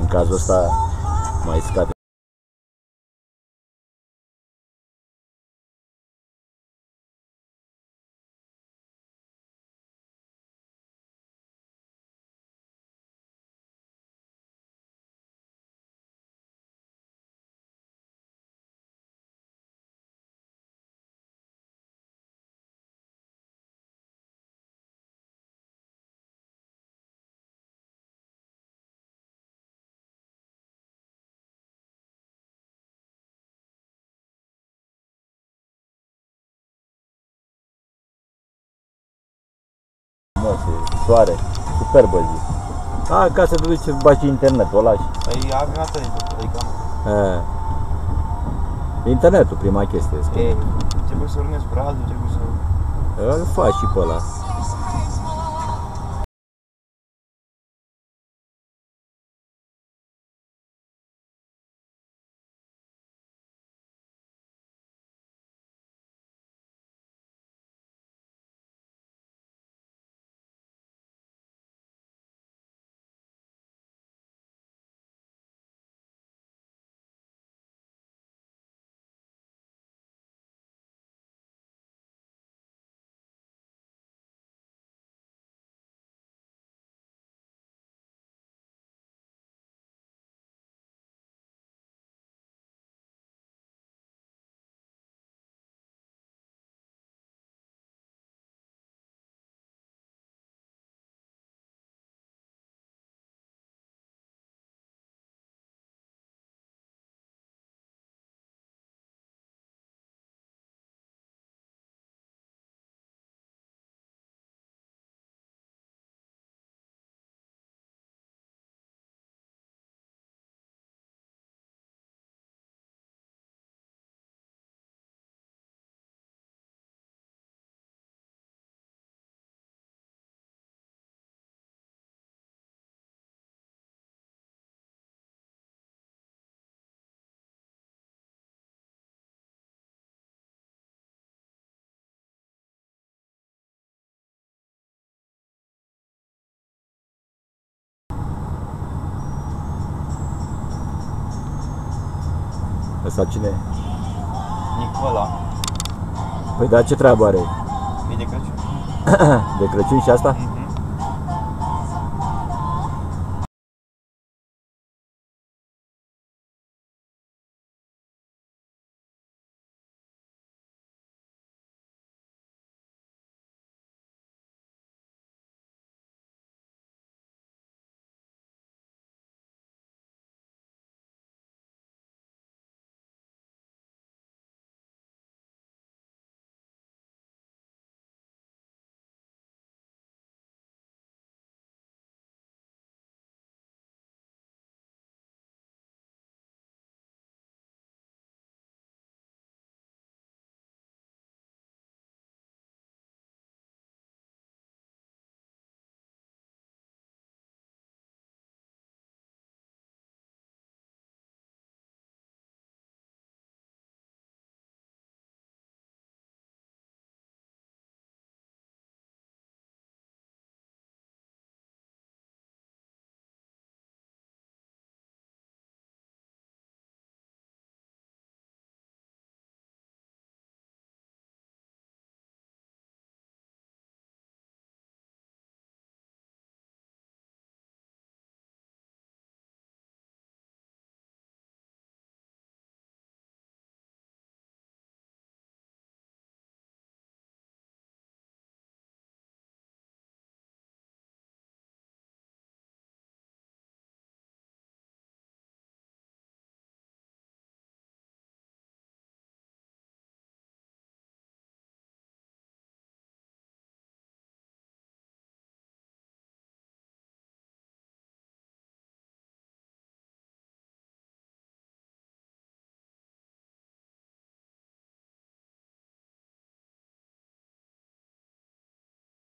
În cazul ăsta mai scade. Frumos, e soare, superbă zi. A, ca să te duci să bagi internet, o lași. Păi avem asta de făcut, adică nu. A. Internetul, prima chestie. spune. E, trebuie să urmezi bradul, trebuie să... Îl faci și pe ăla. Ăsta cine e? Nicola, Păi da, ce treabă are? e de Crăciun. De Crăciun și asta? Mhm.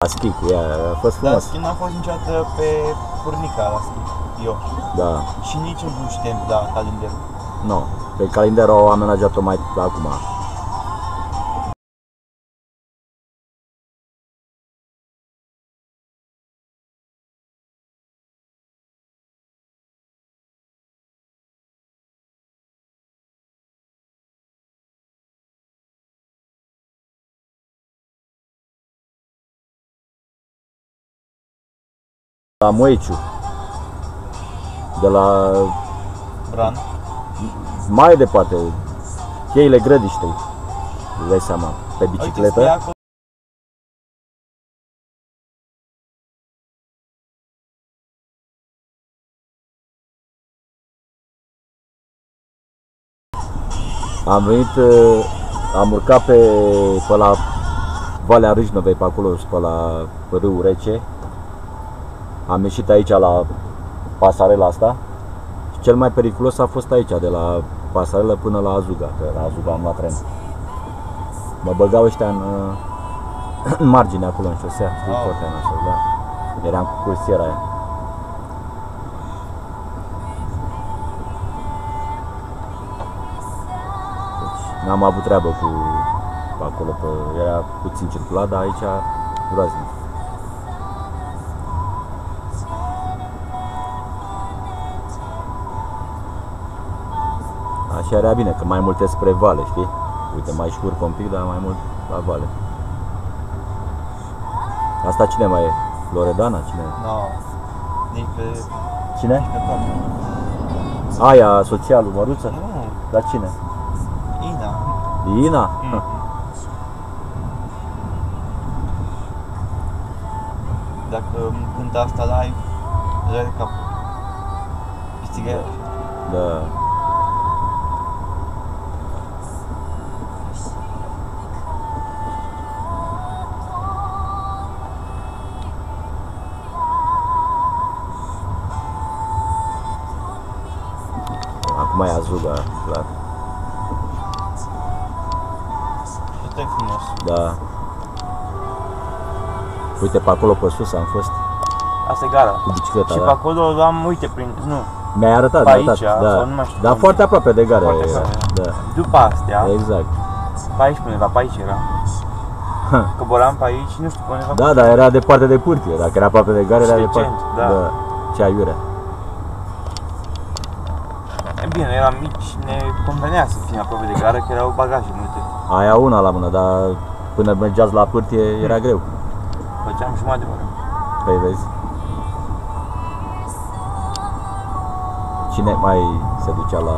La schi cu ea, a fost Dar frumos. schi n-am fost niciodată pe furnica la schi, eu. Da, Și nici în Buștem, da, calendarul. nu. Pe calendarul au amenajat-o mai acum. La Moeciu. De la Bran. mai departe, cheile grădiștei. Îți dai seama, pe Uite, scrie bicicletă. acolo. Am venit, uh, am urcat pe, pe la Valea Râșnovei, pe acolo, și pe la râul Rece. Am ieșit aici la pasarela asta. Și cel mai periculos a fost aici, de la pasarelă până la Azuga, că la Azuga am luat tren. Mă băgau ăștia în, uh, în margine acolo, în șosea, știi, Wow. foarte nasol, da. Eram cu cursiera aia. Deci, n-am avut treabă cu pe acolo, pe, era puțin circulat, dar aici groaznic. Așa era bine, că mai multe spre vale, știi? Uite, mai șurcă un pic, dar mai mult la vale. Asta cine mai e? Loredana? Cine? No. Nici pe... Cine? pe toate. Aia, socialul, Măruță? Nu. Dar cine? Ina. Ina? Mm. Dacă îmi cântă asta live, rău capul. Câștigă Da. Acum e Azuga, clar. Foarte frumos. Da. Uite, pe acolo pe sus am fost Asta e gara. cu bicicleta, Și pe da. acolo am, uite, prin, nu, Mi-ai arătat, Pe mi-ai arătat. aici, da. sau nu mai știu Dar unde. foarte aproape de gara Foarte era. aproape, Da. după astea, Exact. pe aici, pe undeva, pe aici era. Ha. Coboram pe aici, nu știu, pe undeva. Da, dar era departe de pârtie. Dacă era aproape de gara, Și era de departe. centru, da. Ce aiurea. E bine, noi eram mici, ne convenea să fim aproape de gară, că erau bagaje multe. Aia una la mână, dar până mergeați la pârtie era greu. Făceam jumătate de oră. Păi vezi. Cine mai se ducea la...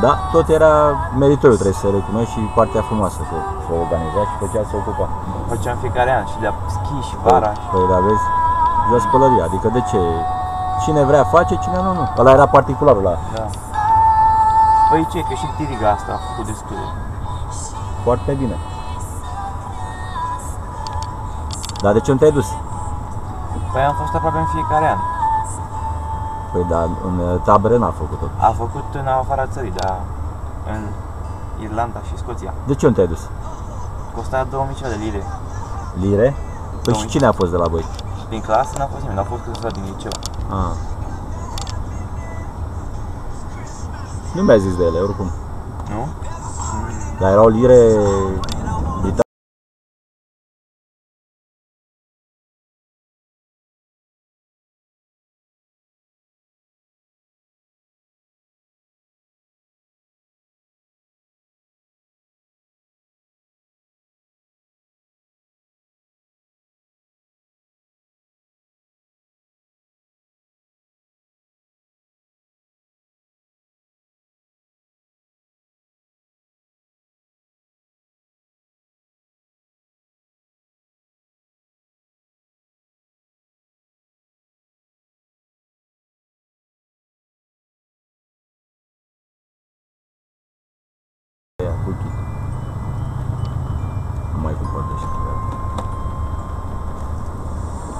Da, tot era meritoriu, trebuie să recunoști și partea frumoasă că se organiza și făcea să ocupa. Făceam fiecare an și de schi și vara. și- Păi, da, vezi? Jos pălăria, adică de ce? Cine vrea face, cine nu, nu. Ăla era particularul la Da. Păi ce, că și tiriga asta a făcut destule. foarte bine. Dar de ce nu te-ai dus? Păi am fost aproape în fiecare an. Păi da, în uh, tabere n-a făcut-o. A făcut în afara țării, dar în Irlanda și Scoția. De ce nu te-ai dus? Costa 2000 de lire. Lire? Păi și 2000. cine a fost de la voi? Din clasă n-a fost nimeni, a fost câțiva din liceu. Ah. Nu mi-ai zis de ele, oricum. Nu? Dar erau lire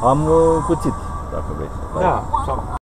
Am uh, cuțit, dacă vrei. Da, sau